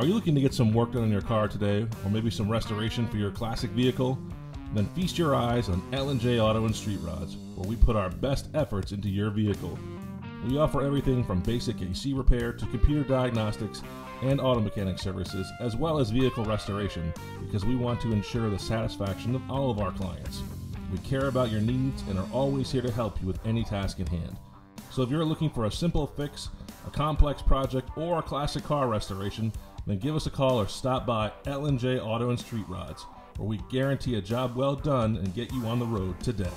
Are you looking to get some work done on your car today, or maybe some restoration for your classic vehicle? Then feast your eyes on L&J Auto and Street Rods, where we put our best efforts into your vehicle. We offer everything from basic AC repair to computer diagnostics and auto mechanic services, as well as vehicle restoration, because we want to ensure the satisfaction of all of our clients. We care about your needs and are always here to help you with any task in hand. So if you're looking for a simple fix, a complex project, or a classic car restoration, then give us a call or stop by L&J Auto and Street Rods, where we guarantee a job well done and get you on the road today.